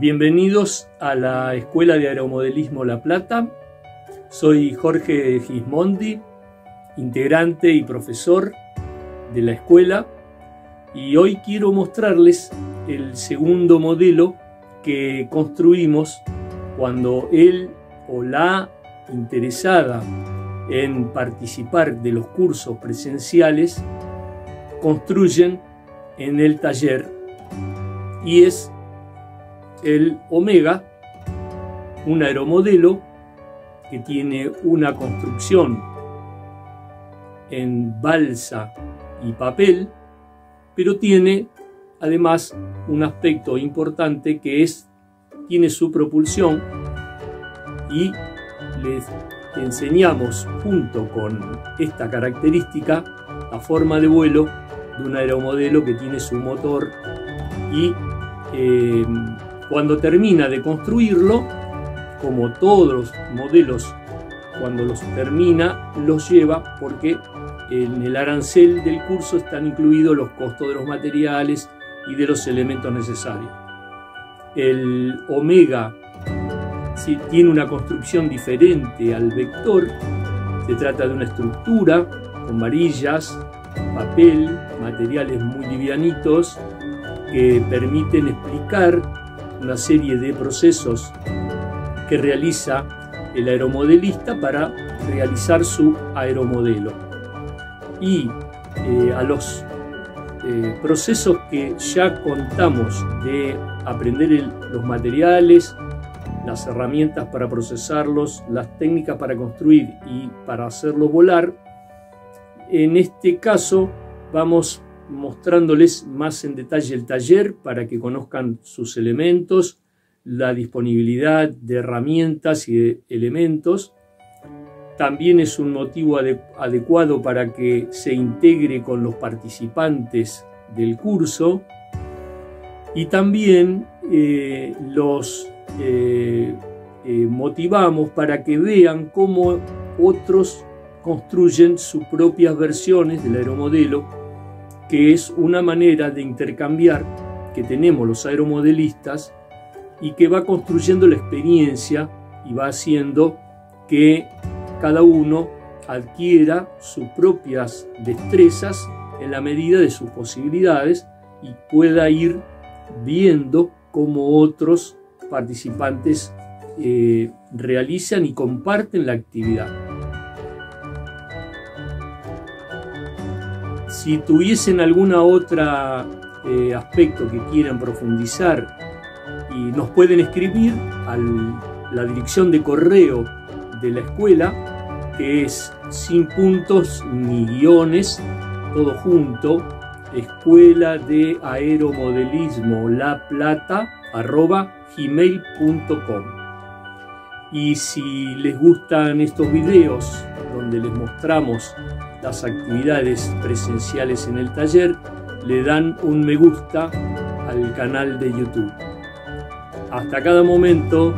Bienvenidos a la Escuela de Aeromodelismo La Plata. Soy Jorge Gismondi, integrante y profesor de la escuela, y hoy quiero mostrarles el segundo modelo que construimos cuando él o la interesada en participar de los cursos presenciales construyen en el taller y es el Omega, un aeromodelo que tiene una construcción en balsa y papel, pero tiene además un aspecto importante que es tiene su propulsión y les enseñamos junto con esta característica la forma de vuelo de un aeromodelo que tiene su motor y eh, cuando termina de construirlo, como todos los modelos, cuando los termina, los lleva porque en el arancel del curso están incluidos los costos de los materiales y de los elementos necesarios. El Omega si tiene una construcción diferente al vector, se trata de una estructura con varillas, papel, materiales muy livianitos que permiten explicar una serie de procesos que realiza el aeromodelista para realizar su aeromodelo. Y eh, a los eh, procesos que ya contamos de aprender los materiales, las herramientas para procesarlos, las técnicas para construir y para hacerlo volar, en este caso vamos mostrándoles más en detalle el taller para que conozcan sus elementos, la disponibilidad de herramientas y de elementos. También es un motivo adecuado para que se integre con los participantes del curso y también eh, los eh, eh, motivamos para que vean cómo otros construyen sus propias versiones del aeromodelo que es una manera de intercambiar que tenemos los aeromodelistas y que va construyendo la experiencia y va haciendo que cada uno adquiera sus propias destrezas en la medida de sus posibilidades y pueda ir viendo cómo otros participantes eh, realizan y comparten la actividad. Si tuviesen alguna otra eh, aspecto que quieran profundizar y nos pueden escribir a la dirección de correo de la escuela que es sin puntos ni guiones, todo junto, escuela de aeromodelismo la plata arroba gmail.com y si les gustan estos videos donde les mostramos las actividades presenciales en el taller, le dan un me gusta al canal de YouTube. Hasta cada momento